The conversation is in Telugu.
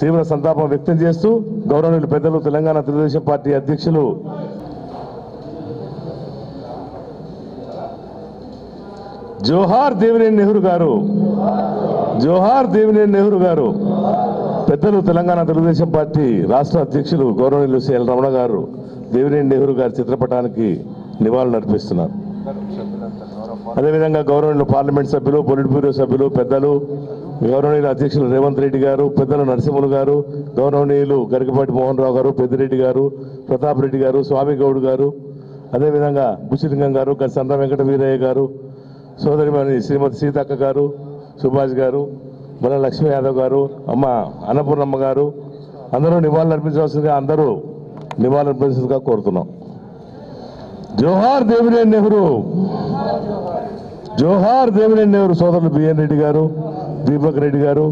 తీవ్ర సంతాపం వ్యక్తం చేస్తూ గౌరవనీయులు పెద్దలు తెలంగాణ తెలుగుదేశం పార్టీ అధ్యక్షులు జోహార్ దేవినేని నెహ్రూ గారు జోహార్ దేవినేని నెహ్రూ గారు పెద్దలు తెలంగాణ తెలుగుదేశం పార్టీ రాష్ట్ర అధ్యక్షులు గౌరవనీయులు సిఎల్ రమణ గారు దేవినేని నెహ్రూ గారి చిత్రపటానికి నివాళులు అర్పిస్తున్నారు. అదేవిధంగా గౌరవనీయులు పార్లమెంట్ సభ్యులు పొలిట్ బ్యూరో సభ్యులు పెద్దలు గౌరవనీయులు అధ్యక్షులు రేవంత్ రెడ్డి గారు పెద్దలు నరసింహులు గారు గౌరవనీయులు గరికపాటి మోహన్ రావు గారు పెద్దిరెడ్డి గారు ప్రతాప్ రెడ్డి గారు స్వామి గౌడ్ గారు అదేవిధంగా బుచ్చిలింగం గారు సంద్ర వెంకట వీరయ్య గారు సోదరిమణి శ్రీమతి సీతక్క గారు సుభాష్ గారు మన లక్ష్మీ యాదవ్ గారు అమ్మ అన్నపూర్ణమ్మ గారు అందరూ నివాళులు అర్పించవలసిందిగా అందరూ నివాళులు అర్పించగా కోరుతున్నాం. జోహార్ దేవినేని నెహ్రూ జోహార్ దేవినేని నెహ్రూ సోదరులు బిఎన్ రెడ్డి గారు దీపక్ రెడ్డి గారు